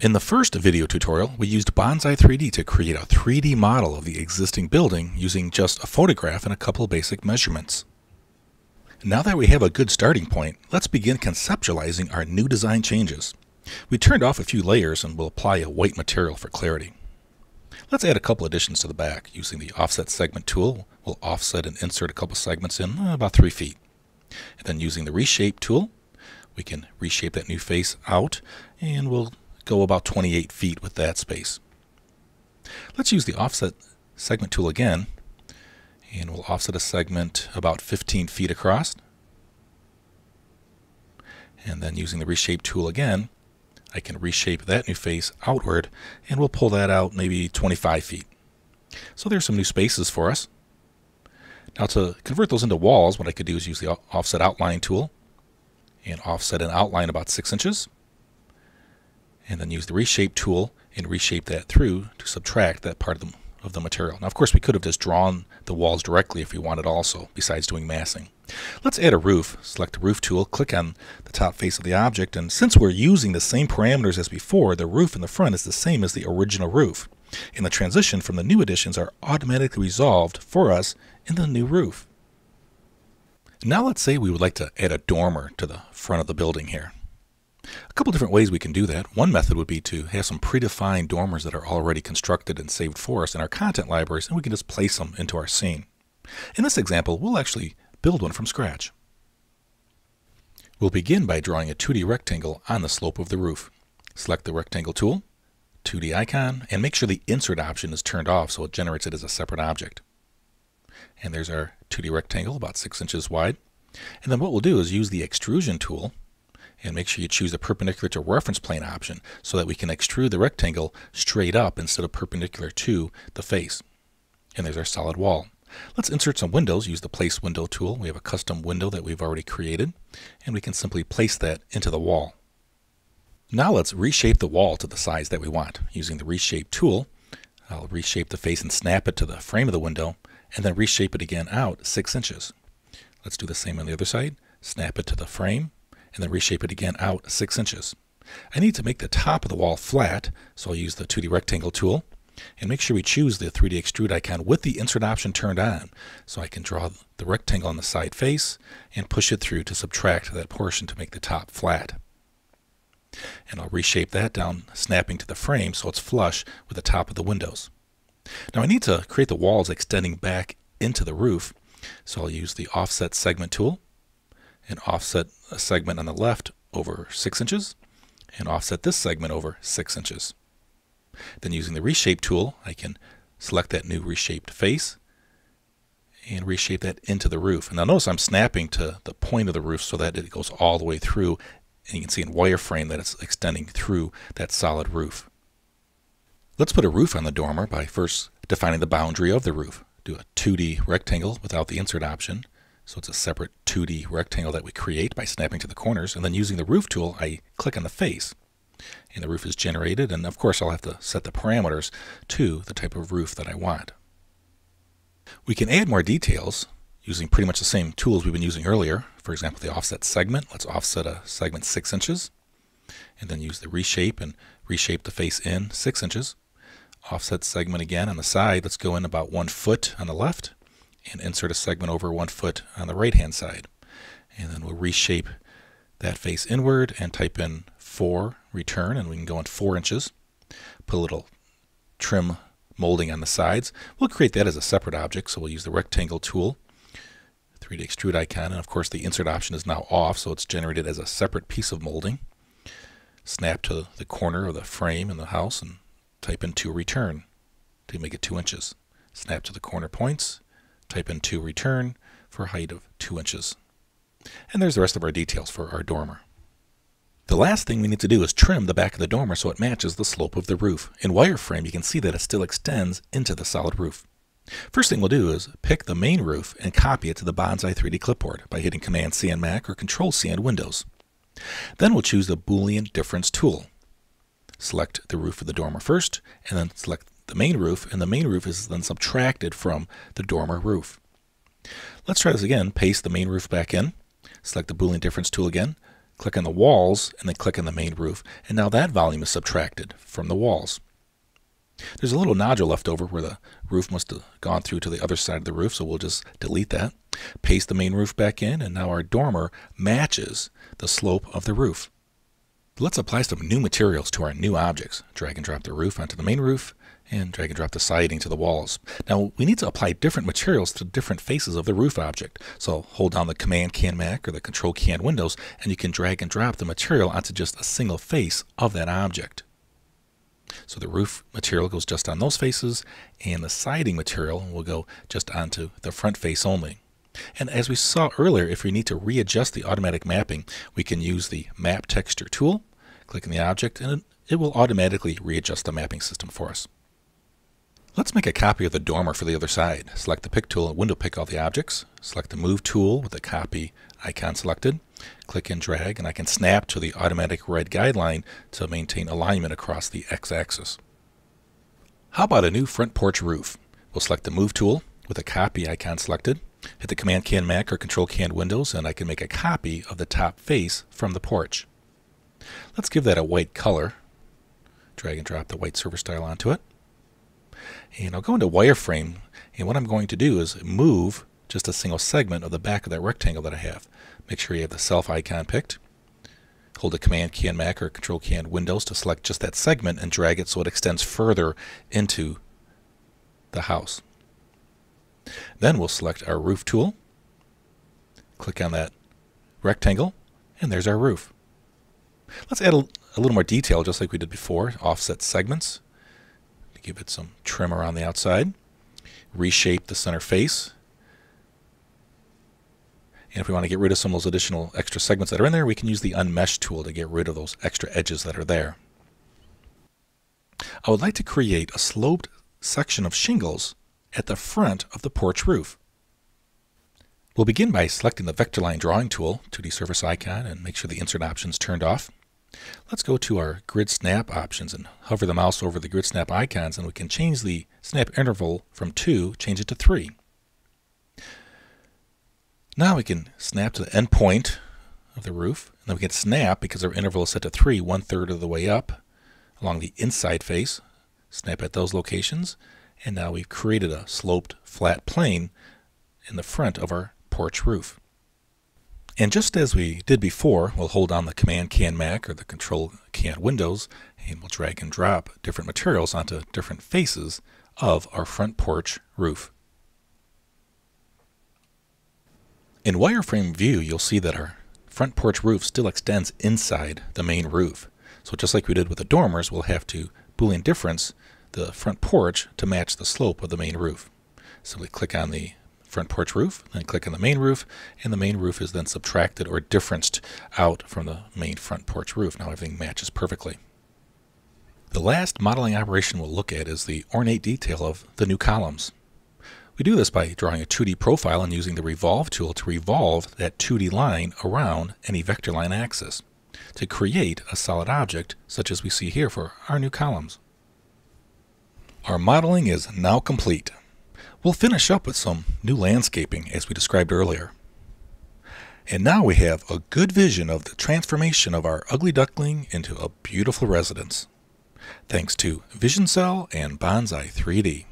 In the first video tutorial, we used Bonzai 3D to create a 3D model of the existing building using just a photograph and a couple basic measurements. Now that we have a good starting point, let's begin conceptualizing our new design changes. We turned off a few layers and will apply a white material for clarity. Let's add a couple additions to the back. Using the offset segment tool, we'll offset and insert a couple segments in uh, about 3 feet. And then using the reshape tool, we can reshape that new face out and we'll go about 28 feet with that space. Let's use the offset segment tool again and we'll offset a segment about 15 feet across. And then using the reshape tool again, I can reshape that new face outward and we'll pull that out maybe 25 feet. So there's some new spaces for us. Now to convert those into walls, what I could do is use the offset outline tool and offset an outline about 6 inches and then use the reshape tool and reshape that through to subtract that part of the, of the material. Now, of course, we could have just drawn the walls directly if we wanted also, besides doing massing. Let's add a roof. Select the roof tool, click on the top face of the object, and since we're using the same parameters as before, the roof in the front is the same as the original roof. And the transition from the new additions are automatically resolved for us in the new roof. Now let's say we would like to add a dormer to the front of the building here. A couple different ways we can do that. One method would be to have some predefined dormers that are already constructed and saved for us in our content libraries, and we can just place them into our scene. In this example, we'll actually build one from scratch. We'll begin by drawing a 2D rectangle on the slope of the roof. Select the rectangle tool, 2D icon, and make sure the insert option is turned off so it generates it as a separate object. And there's our 2D rectangle about 6 inches wide. And then what we'll do is use the extrusion tool and make sure you choose the perpendicular to reference plane option so that we can extrude the rectangle straight up instead of perpendicular to the face. And there's our solid wall. Let's insert some windows. Use the place window tool. We have a custom window that we've already created and we can simply place that into the wall. Now let's reshape the wall to the size that we want. Using the reshape tool, I'll reshape the face and snap it to the frame of the window and then reshape it again out 6 inches. Let's do the same on the other side. Snap it to the frame and then reshape it again out 6 inches. I need to make the top of the wall flat, so I'll use the 2D rectangle tool and make sure we choose the 3D extrude icon with the insert option turned on so I can draw the rectangle on the side face and push it through to subtract that portion to make the top flat. And I'll reshape that down, snapping to the frame so it's flush with the top of the windows. Now I need to create the walls extending back into the roof, so I'll use the offset segment tool and offset a segment on the left over 6 inches and offset this segment over 6 inches. Then using the reshape tool, I can select that new reshaped face and reshape that into the roof. And now notice I'm snapping to the point of the roof so that it goes all the way through. And you can see in wireframe that it's extending through that solid roof. Let's put a roof on the dormer by first defining the boundary of the roof. Do a 2D rectangle without the insert option. So it's a separate 2D rectangle that we create by snapping to the corners. And then using the roof tool, I click on the face. And the roof is generated. And of course, I'll have to set the parameters to the type of roof that I want. We can add more details using pretty much the same tools we've been using earlier. For example, the offset segment. Let's offset a segment 6 inches. And then use the reshape and reshape the face in 6 inches. Offset segment again on the side. Let's go in about 1 foot on the left and insert a segment over one foot on the right hand side. And then we'll reshape that face inward and type in 4 return and we can go in 4 inches. Put a little trim molding on the sides. We'll create that as a separate object so we'll use the rectangle tool 3D extrude icon and of course the insert option is now off so it's generated as a separate piece of molding. Snap to the corner of the frame in the house and type in 2 return to make it 2 inches. Snap to the corner points Type in 2 return for a height of 2 inches. And there's the rest of our details for our dormer. The last thing we need to do is trim the back of the dormer so it matches the slope of the roof. In wireframe, you can see that it still extends into the solid roof. First thing we'll do is pick the main roof and copy it to the Bonzai 3D clipboard by hitting Command C on Mac or Control C on Windows. Then we'll choose the Boolean Difference tool. Select the roof of the dormer first, and then select the main roof, and the main roof is then subtracted from the dormer roof. Let's try this again. Paste the main roof back in. Select the Boolean difference tool again. click on the walls, and then click on the main roof. And now that volume is subtracted from the walls. There's a little nodule left over where the roof must have gone through to the other side of the roof, so we'll just delete that. Paste the main roof back in, and now our dormer matches the slope of the roof. Let's apply some new materials to our new objects. Drag and drop the roof onto the main roof, and drag and drop the siding to the walls. Now we need to apply different materials to different faces of the roof object. So hold down the Command on Mac or the Control on Windows and you can drag and drop the material onto just a single face of that object. So the roof material goes just on those faces and the siding material will go just onto the front face only. And as we saw earlier, if we need to readjust the automatic mapping, we can use the Map Texture tool, click on the object, and it will automatically readjust the mapping system for us. Let's make a copy of the dormer for the other side. Select the Pick tool and window pick all the objects. Select the Move tool with the copy icon selected. Click and drag and I can snap to the automatic red guideline to maintain alignment across the x-axis. How about a new front porch roof? We'll select the Move tool with the copy icon selected. Hit the Command on Mac or Control on Windows and I can make a copy of the top face from the porch. Let's give that a white color. Drag and drop the white server style onto it. And I'll go into wireframe and what I'm going to do is move just a single segment of the back of that rectangle that I have. Make sure you have the self icon picked. Hold the Command on Mac or Control on Windows to select just that segment and drag it so it extends further into the house. Then we'll select our roof tool, click on that rectangle, and there's our roof. Let's add a, a little more detail just like we did before, offset segments to give it some trim around the outside, reshape the center face. And if we want to get rid of some of those additional extra segments that are in there, we can use the Unmesh tool to get rid of those extra edges that are there. I would like to create a sloped section of shingles at the front of the porch roof. We'll begin by selecting the Vector Line Drawing tool, 2D Surface icon, and make sure the Insert option is turned off. Let's go to our grid snap options and hover the mouse over the grid snap icons and we can change the snap interval from 2, change it to 3. Now we can snap to the end point of the roof and then we can snap because our interval is set to 3, one third of the way up along the inside face. Snap at those locations and now we've created a sloped flat plane in the front of our porch roof. And just as we did before, we'll hold down the Command on Mac or the Control on Windows, and we'll drag and drop different materials onto different faces of our front porch roof. In wireframe view, you'll see that our front porch roof still extends inside the main roof. So just like we did with the dormers, we'll have to Boolean difference the front porch to match the slope of the main roof. So we click on the front porch roof, then click on the main roof, and the main roof is then subtracted or differenced out from the main front porch roof. Now everything matches perfectly. The last modeling operation we'll look at is the ornate detail of the new columns. We do this by drawing a 2D profile and using the Revolve tool to revolve that 2D line around any vector line axis to create a solid object such as we see here for our new columns. Our modeling is now complete. We'll finish up with some new landscaping as we described earlier. And now we have a good vision of the transformation of our ugly duckling into a beautiful residence. Thanks to VisionSell and Bonzai 3D.